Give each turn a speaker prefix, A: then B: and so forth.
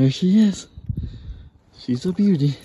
A: There she is. She's a beauty.